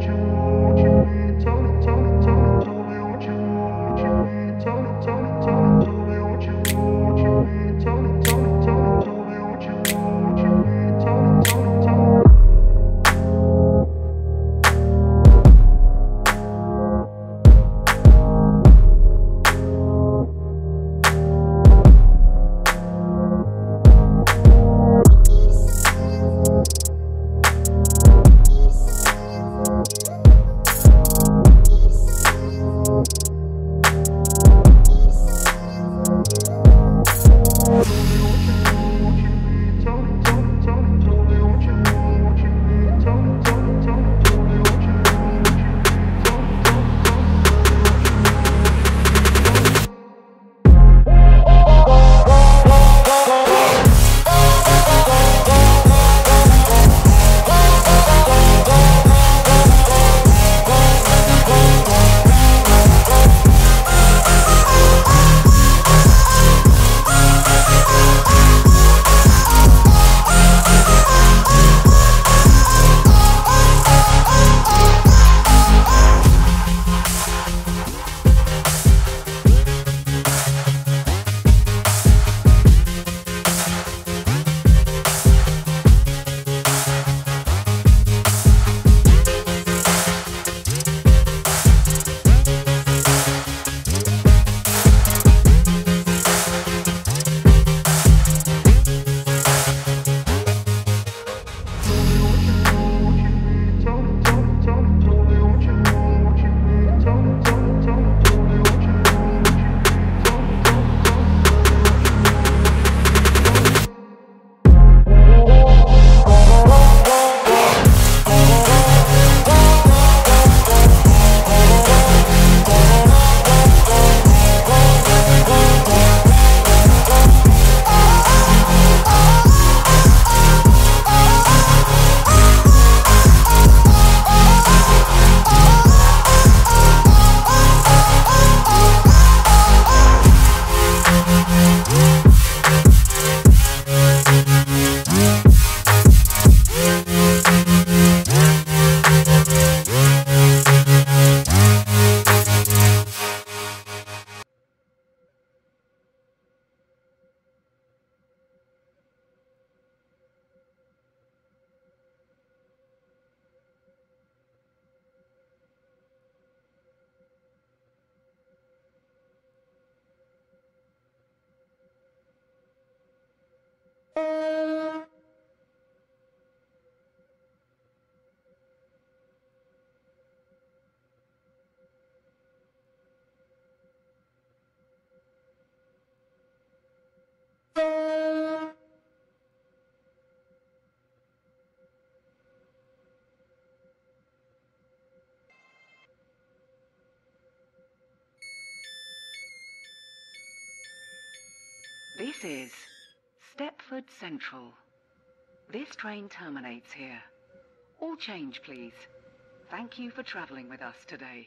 Georgia. This is Stepford Central. This train terminates here. All change, please. Thank you for travelling with us today.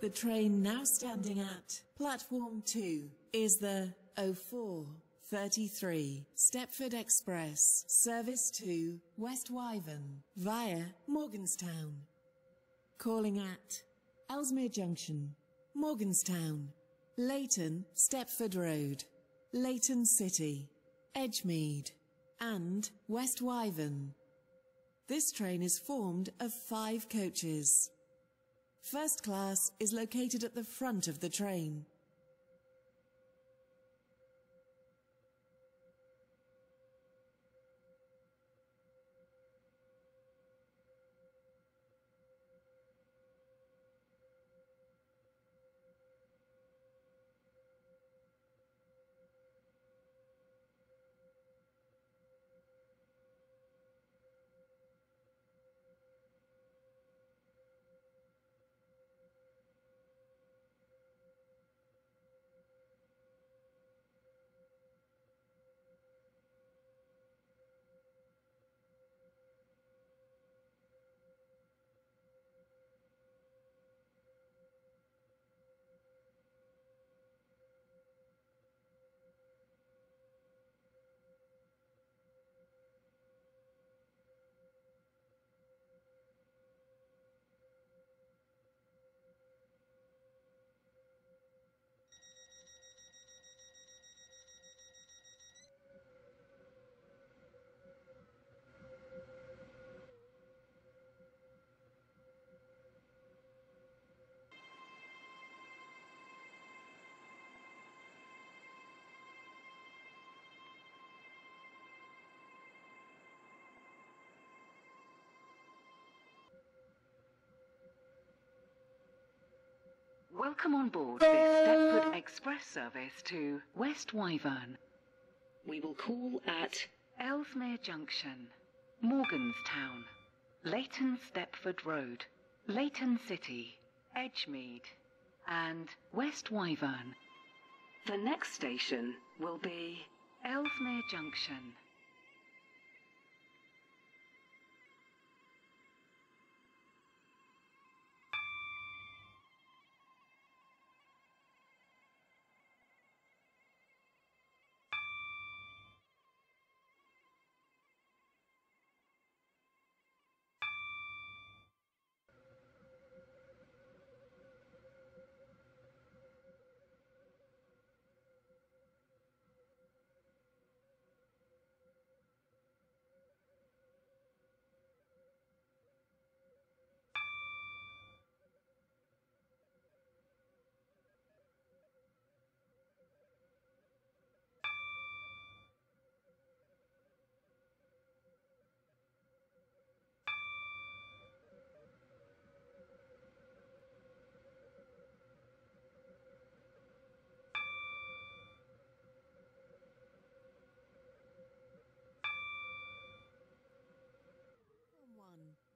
The train now standing at platform 2 is the 0433 Stepford Express, service to West Wyvern via Morganstown. Calling at Ellesmere Junction, Morganstown, Leighton Stepford Road, Leighton City, Edgemead, and West Wyvern. This train is formed of five coaches. First class is located at the front of the train. Welcome on board this Stepford Express service to West Wyvern. We will call at Ellesmere Junction, Morganstown, Leighton Stepford Road, Leighton City, Edgemead, and West Wyvern. The next station will be Ellesmere Junction.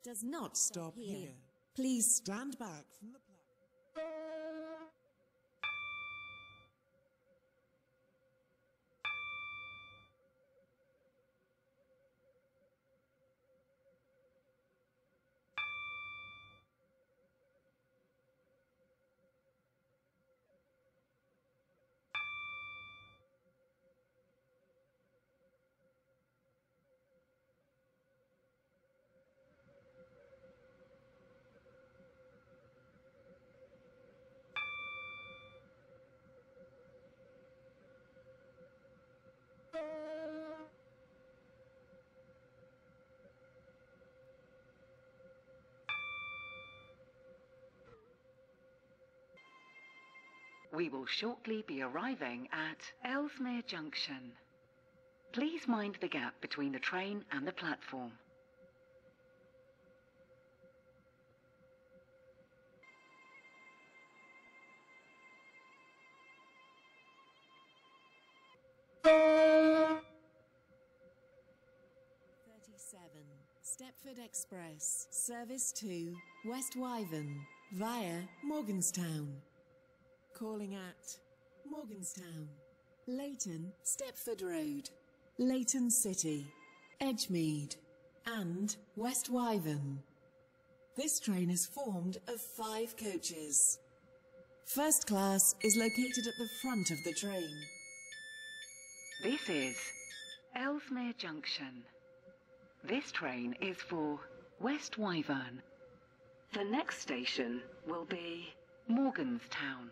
Does not stop here. Please stand back from the platform. We will shortly be arriving at Ellesmere Junction. Please mind the gap between the train and the platform. Thirty-seven. Stepford Express. Service to West Wyvern via Morganstown. Calling at Morganstown, Leighton, Stepford Road, Leighton City, Edgemead, and West Wyvern. This train is formed of five coaches. First class is located at the front of the train. This is Ellesmere Junction. This train is for West Wyvern. The next station will be Morganstown.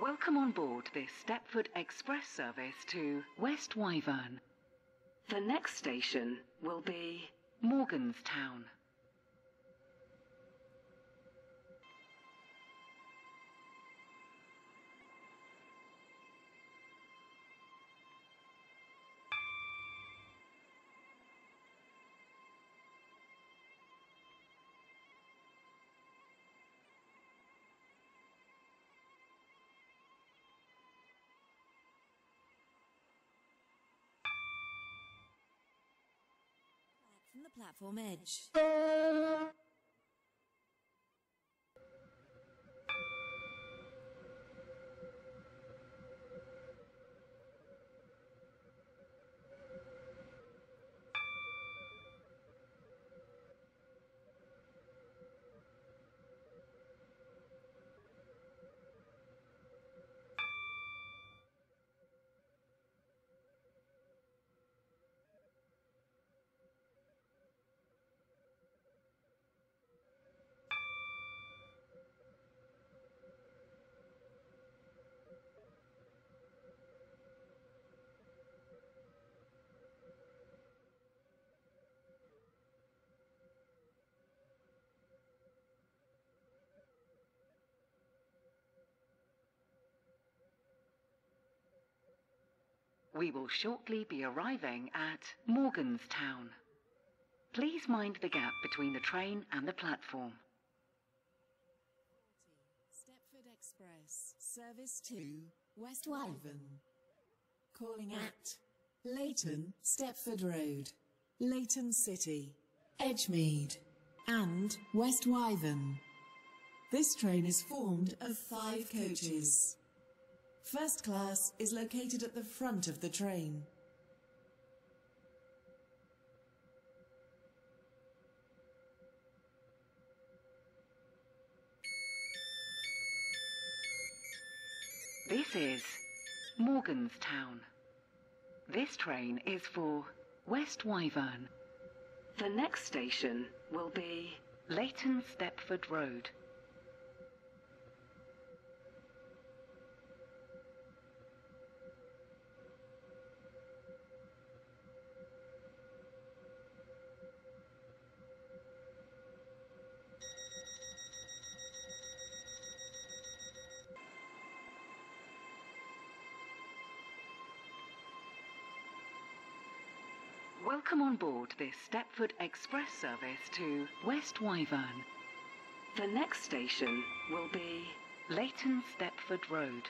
Welcome on board this Stepford Express service to West Wyvern. The next station will be Morganstown. The platform edge. We will shortly be arriving at Morganstown. Please mind the gap between the train and the platform. Stepford Express, service to West Wyvern. Calling at Leighton, Stepford Road, Leighton City, Edgemead, and West Wyvern. This train is formed of five coaches. First class is located at the front of the train. This is Morganstown. This train is for West Wyvern. The next station will be Leighton Stepford Road. Welcome on board this Stepford Express service to West Wyvern. The next station will be Leighton Stepford Road.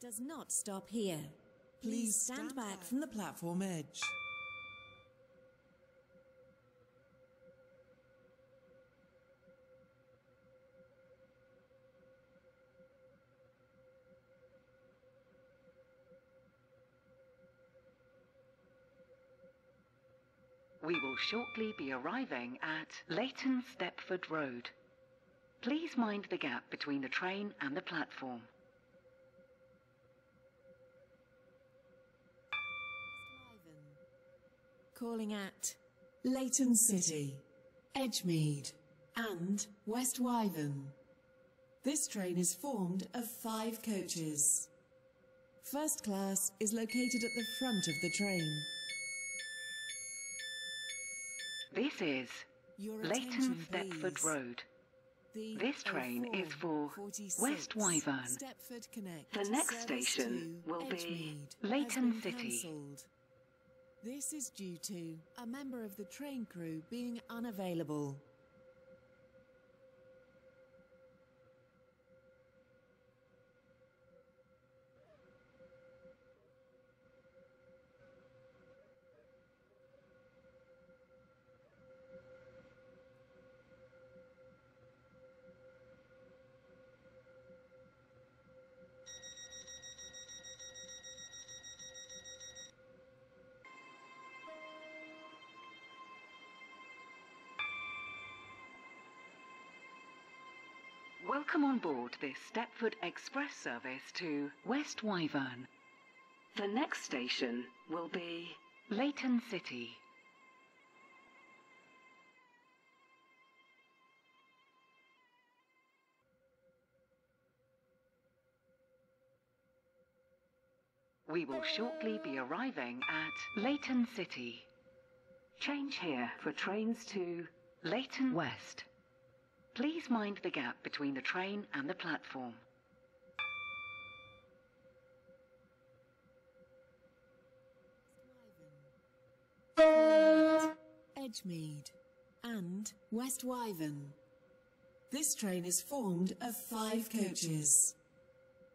Does not stop here. Please stand back from the platform edge. We will shortly be arriving at Leighton Stepford Road. Please mind the gap between the train and the platform. Calling at Leighton City, Edgemead, and West Wyvern. This train is formed of five coaches. First class is located at the front of the train. This is Leighton Stepford. Road. This train is for 0446 West Wyvern. Stepford Connect. The next station will be Leighton City. This is due to a member of the train crew being unavailable. Welcome on board this Stepford Express service to West Wyvern. The next station will be Leighton City. We will shortly be arriving at Leighton City. Change here for trains to Leighton West. Please mind the gap between the train and the platform. Edgemead and West Wyvern. This train is formed of five coaches.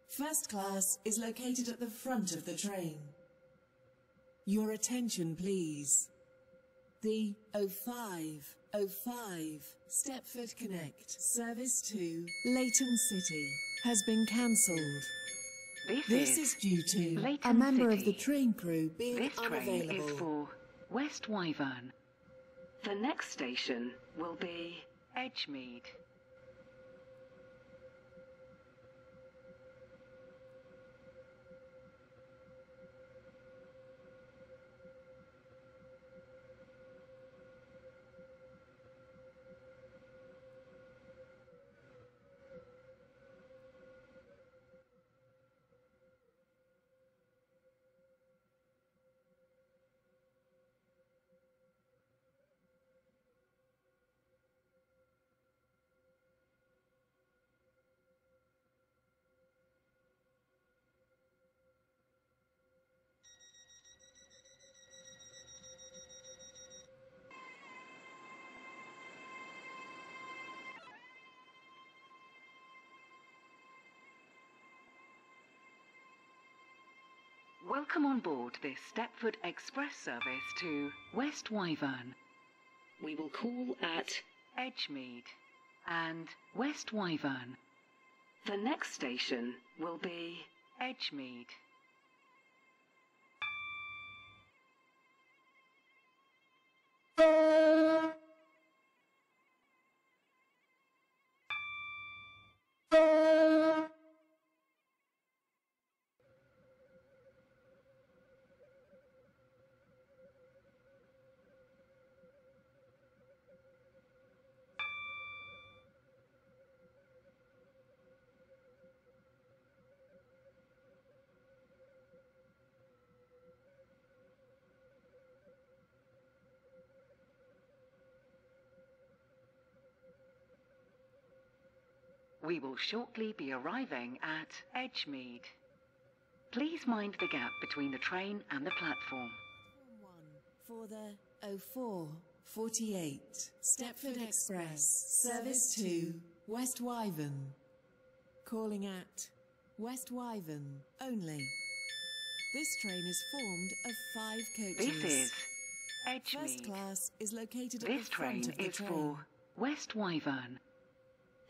First class is located at the front of the train. Your attention, please. The 0505 Stepford Connect service to Leighton City has been cancelled. This, This is due to a Leighton member of the train crew being This train is for West Wyvern. The next station will be Edgemead. Welcome on board this Stepford Express service to West Wyvern. We will call at Edgemead and West Wyvern. The next station will be Edgemead. We will shortly be arriving at Edgemead. Please mind the gap between the train and the platform. For the 0448 Stepford Express service to West Wyvern. Calling at West Wyvern only. This train is formed of five coaches. This is First class is located at the front of the is train. is for West Wyvern.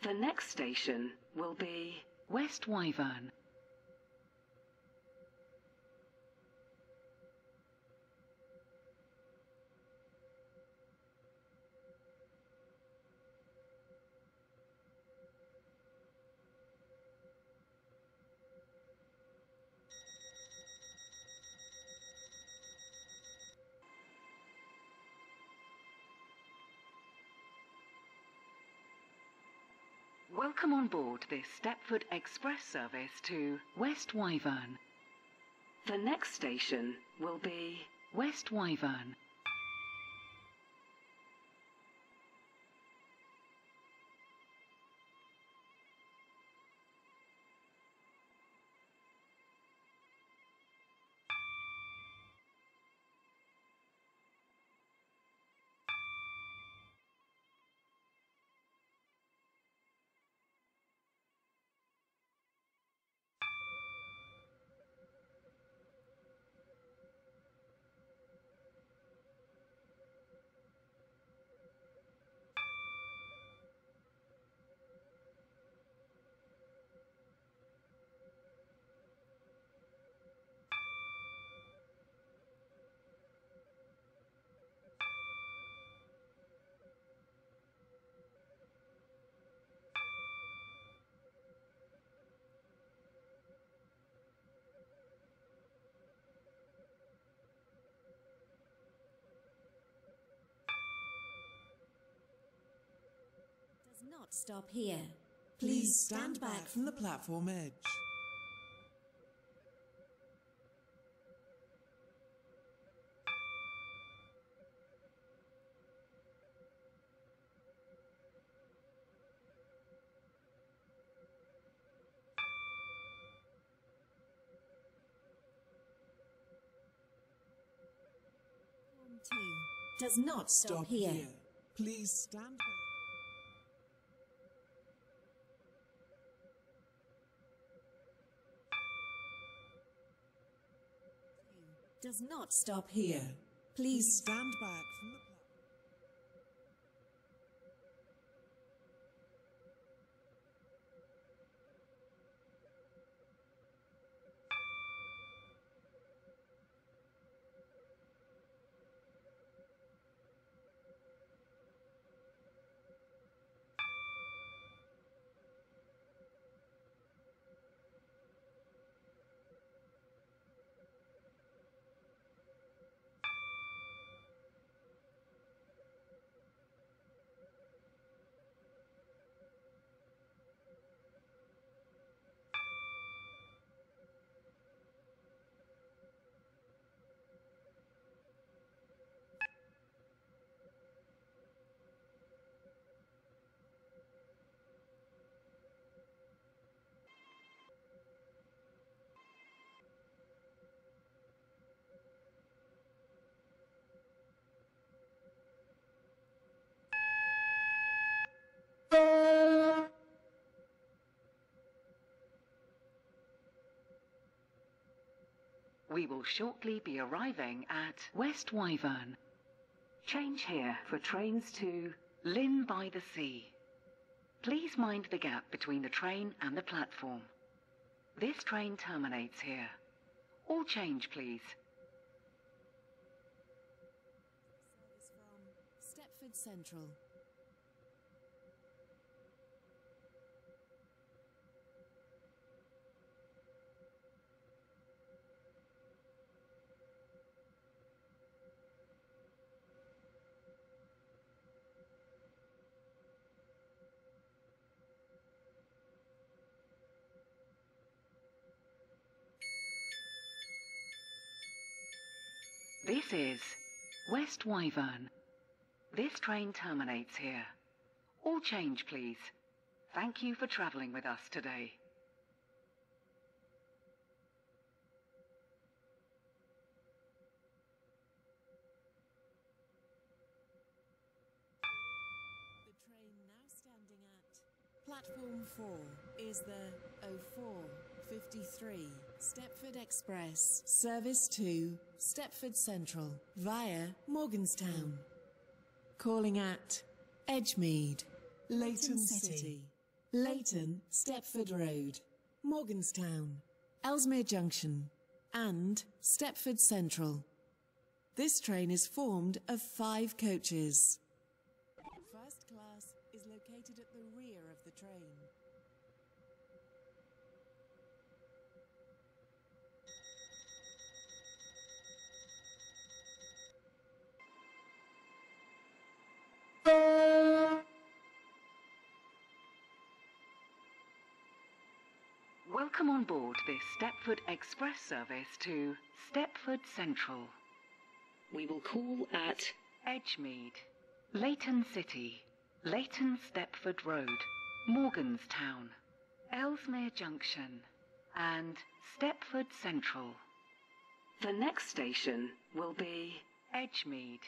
The next station will be West Wyvern. Welcome on board this Stepford Express service to West Wyvern. The next station will be West Wyvern. Not stop here. Please stand back from the platform edge. Does not stop, here. Please stand back. Does not stop here. Please Stand back We will shortly be arriving at West Wyvern. Change here for trains to Llyn by the Sea. Please mind the gap between the train and the platform. This train terminates here. All change, please. Stepford Central. This is West Wyvern. This train terminates here. All change, please. Thank you for travelling with us today. The train now standing at platform 4 is the 0453 Stepford Express, service to Stepford Central via Morganstown. Calling at Edgemead, Leighton City, Leighton Stepford Road, Morganstown, Ellesmere Junction, and Stepford Central. This train is formed of five coaches. Welcome on board this Stepford Express service to Stepford Central. We will call at Edgemead, Leighton City, Leighton Stepford Road, Morganstown, Ellesmere Junction, and Stepford Central. The next station will be Edgemead.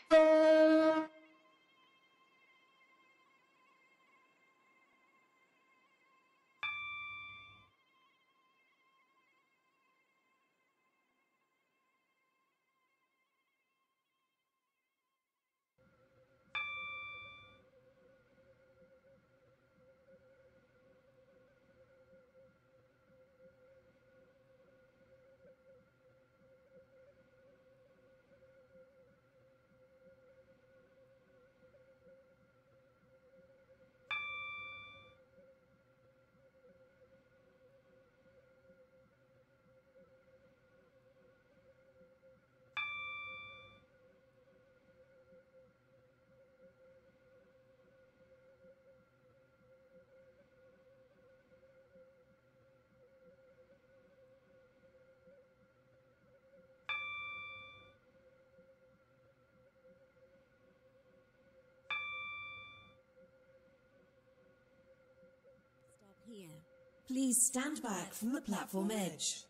Here. Please stand back from the platform edge.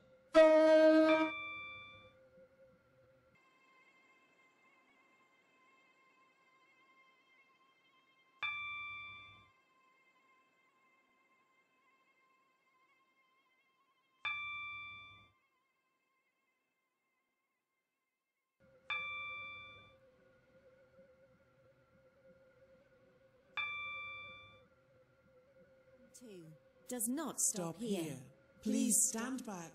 Two does not stop, Stop here. Please stand back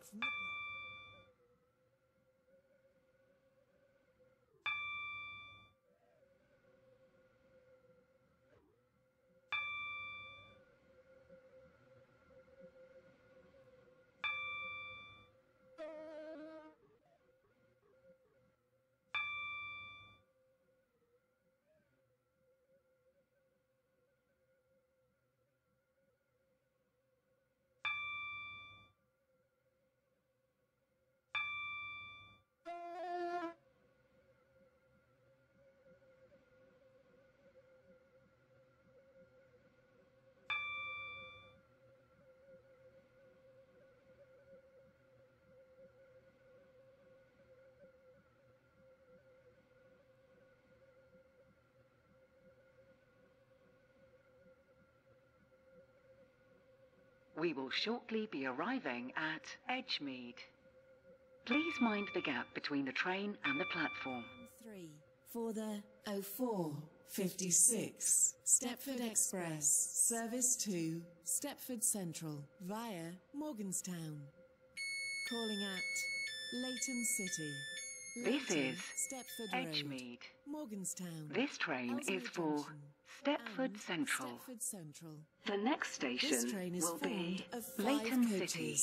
We will shortly be arriving at Edgemead. Please mind the gap between the train and the platform. Three for the 0456 Stepford Express service to Stepford Central via Morganstown. Calling at Leighton City. This Leighton, is Stepford Road, Edgemead. Morganstown. This train Ellesmere is for Stepford Central. Stepford Central. The next This station train is will be of Leighton coaches. City.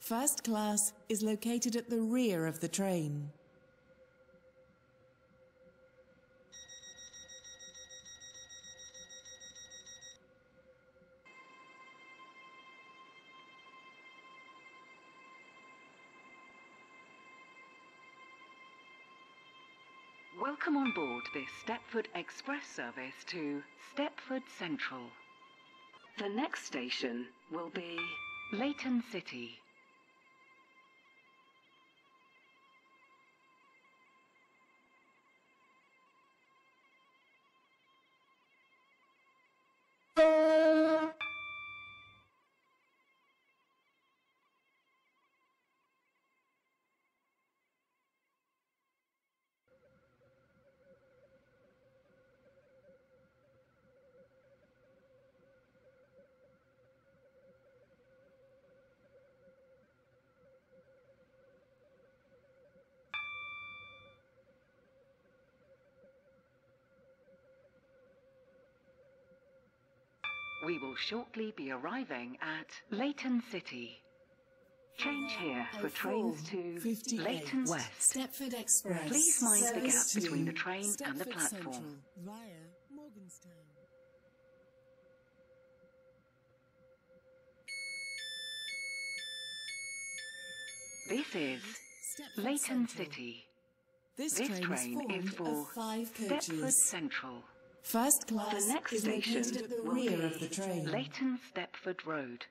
First class is located at the rear of the train. Welcome on board this Stepford Express service to Stepford Central. The next station will be Leighton City. cô We will shortly be arriving at Leighton City. Change here for trains to 58. Leighton West. Stepford Express. Please mind the gap between the train and the platform. Central. Via Morganstown. This is Stepford Leighton Central. City. This, This train, train is, for Stepford. Central. First class The next is station located at the rear of the train. Leighton Stepford Road.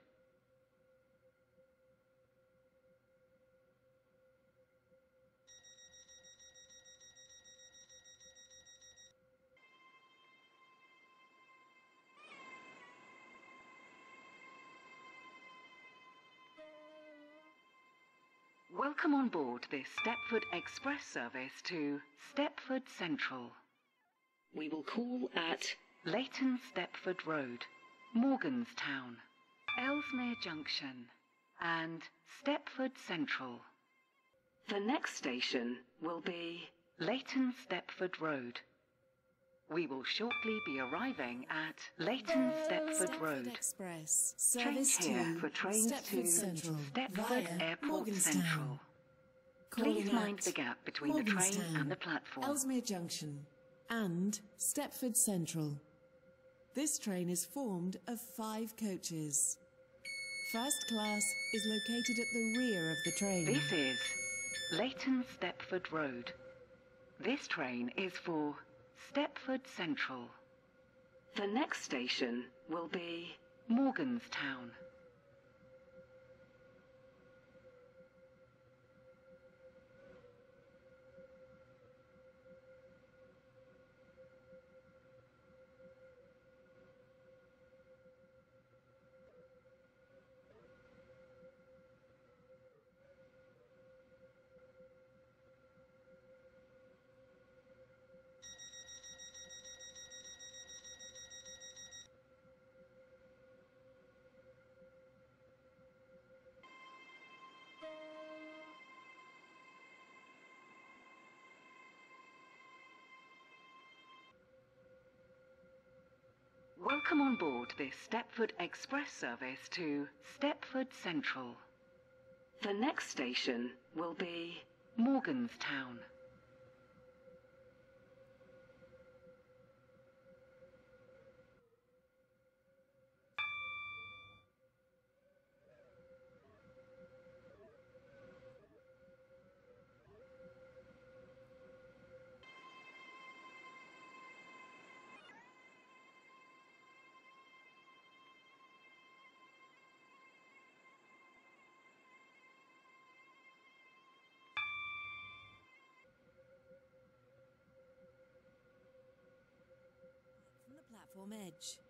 Welcome on board this Stepford Express service to Stepford Central. We will call at Leighton Stepford Road, Morganstown, Ellesmere Junction, and Stepford Central. The next station will be Leighton Stepford Road. We will shortly be arriving at Leighton Stepford Road. Express. Change Service here for trains Stepford to Central Stepford Airport Central. Calling Please mind at the gap between the train and the platform. Ellesmere Junction and Stepford Central. This train is formed of five coaches. First class is located at the rear of the train. This is Leighton Stepford Road. This train is for Stepford Central. The next station will be Morganstown. Welcome on board this Stepford Express service to Stepford Central. The next station will be Morganstown. Platform edge.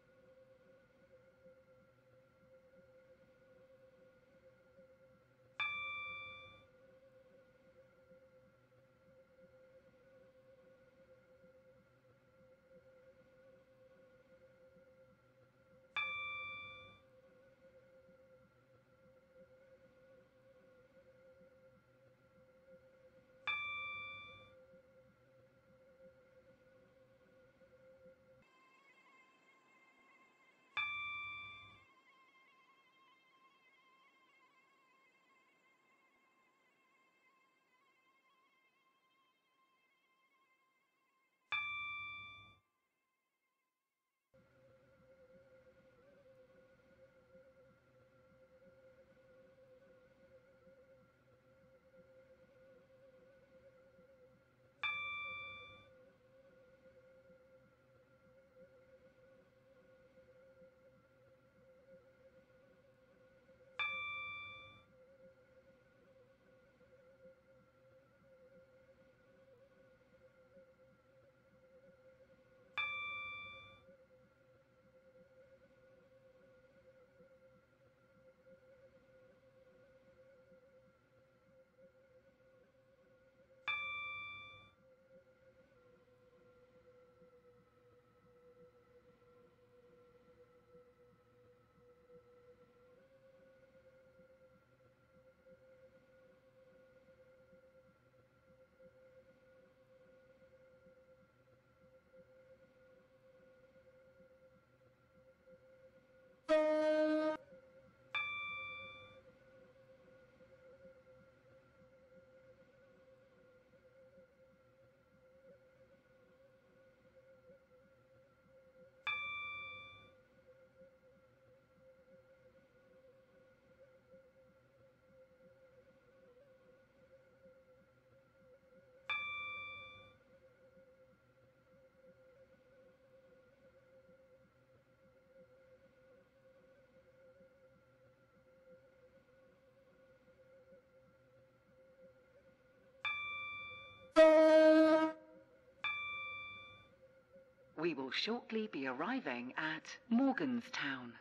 We will shortly be arriving at Morganstown.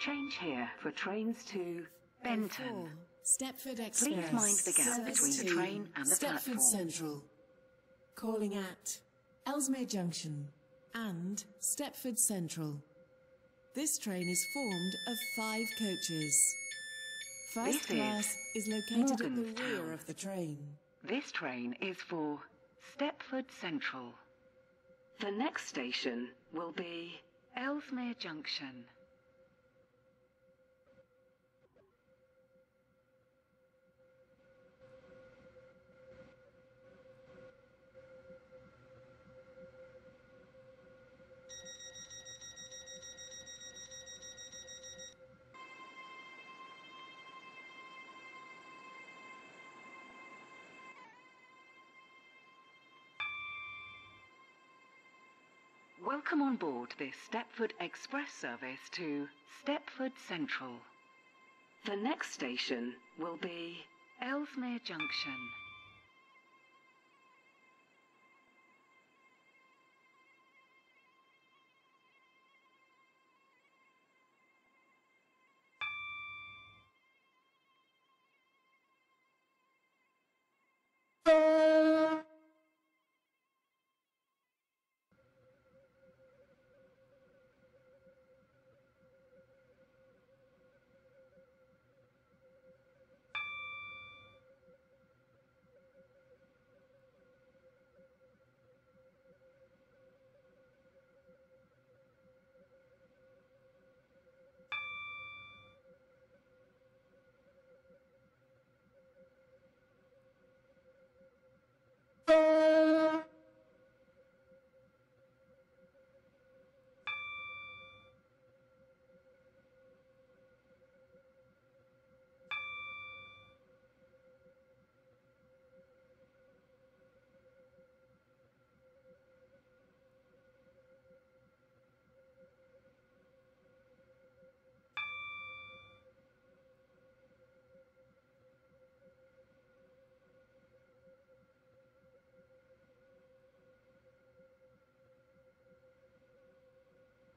Change here for trains to Benton. Stepford Express. Please mind the gap between the train and the Stepford platform. Central. Calling at Ellesmere Junction and Stepford Central. This train is formed of five coaches. First This class is located at the rear of the train. This train is for Stepford Central. The next station will be Ellesmere Junction. Welcome on board this Stepford Express service to Stepford Central. The next station will be Ellesmere Junction.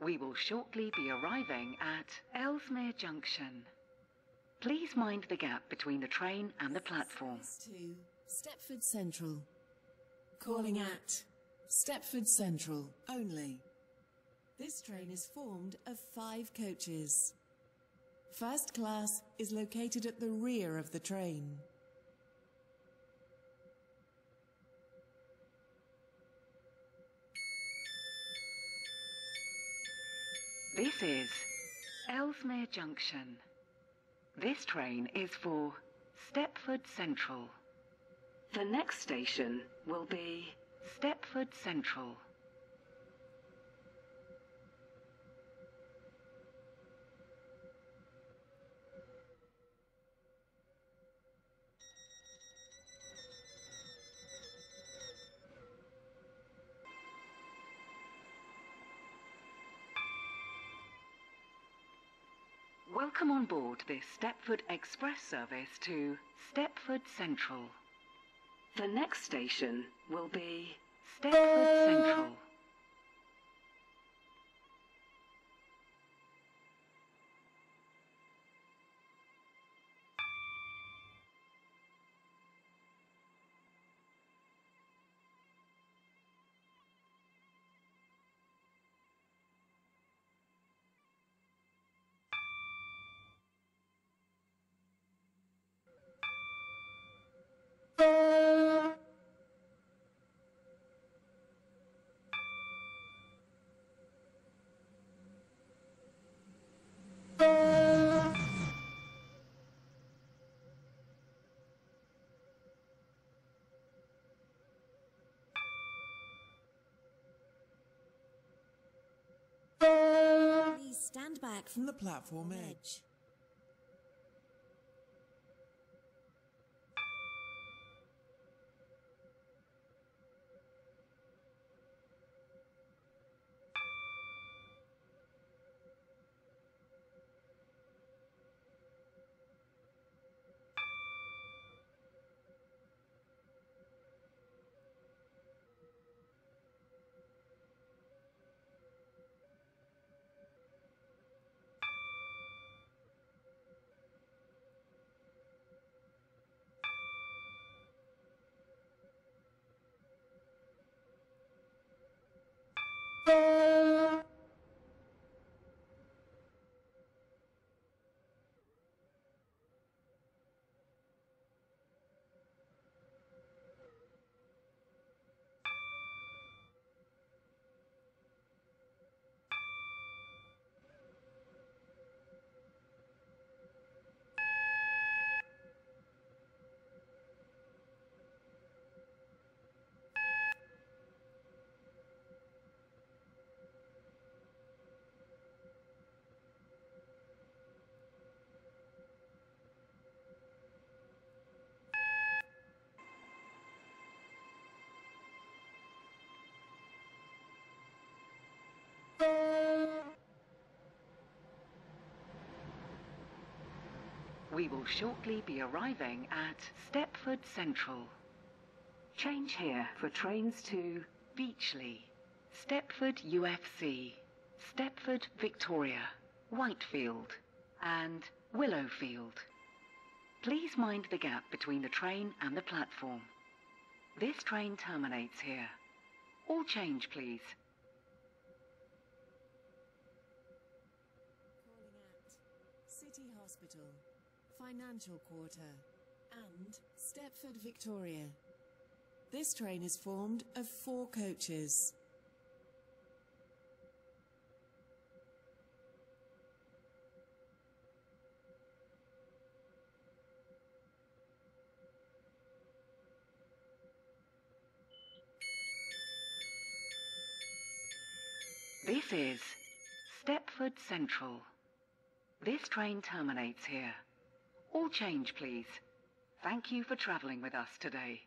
We will shortly be arriving at Ellesmere Junction. Please mind the gap between the train and the platform. To Stepford Central. Calling at Stepford Central only. This train is formed of five coaches. First class is located at the rear of the train. This is Ellesmere Junction. This train is for Stepford Central. The next station will be Stepford Central. Welcome on board this Stepford Express service to Stepford Central. The next station will be Stepford Central. Stand back From the platform edge. Música We will shortly be arriving at Stepford Central. Change here for trains to Beachley, Stepford UFC, Stepford Victoria, Whitefield, and Willowfield. Please mind the gap between the train and the platform. This train terminates here. All change, please. Calling at City Hospital, Financial Quarter, and Stepford Victoria. This train is formed of four coaches. This is Stepford Central. This train terminates here. All change, please. Thank you for travelling with us today.